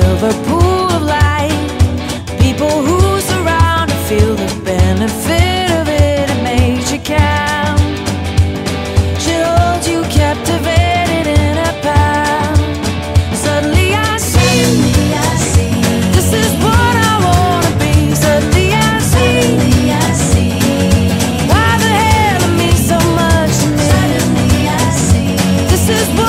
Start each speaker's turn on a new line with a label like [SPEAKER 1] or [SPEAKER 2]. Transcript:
[SPEAKER 1] silver pool of light. People who surround and feel the benefit of it, it makes you count. Should holds you captivated in a pile. Suddenly I see, Suddenly I see. this is what I wanna be. Suddenly I see, Suddenly I see. why the hell it means so much to me. Suddenly I see, this is what.